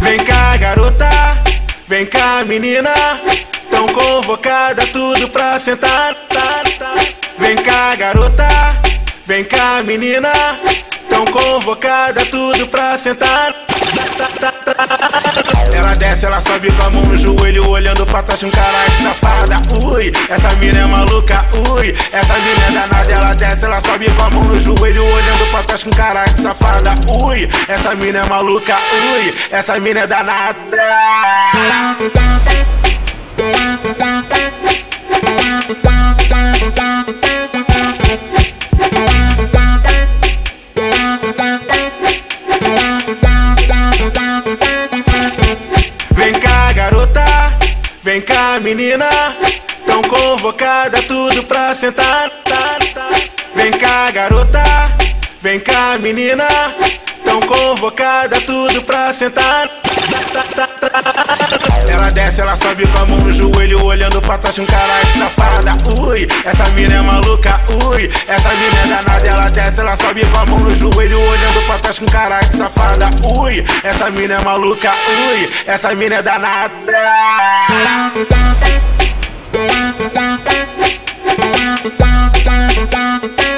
Vem cá, garota, vem cá, menina. Tão convocada, tudo pra sentar. Vem cá, garota, vem cá, menina. Tão convocada, tudo pra sentar. Ela desce, ela sobe com a mão no joelho, olhando pra trás com cara de safada. Ui, essa mina é maluca, ui, essa mina é danada. Ela desce, ela sobe com a mão no joelho, olhando pra trás com cara de safada. Ui, essa mina é maluca, ui, essa mina é danada. Vem cá, garota, vem cá, menina. Tão convocada, tudo pra sentar. Vem cá, garota, vem cá, menina. Tão convocada, tudo pra sentar. Ela desce, ela sobe com a mão no joelho, olhando pra trás com cara de safada. Ui, essa mina é maluca, ui, essa mina é danada. Desce, ela sobe com a mão no joelho, olhando pra trás com cara safada. Ui, essa mina é maluca, ui, essa mina é danada. You.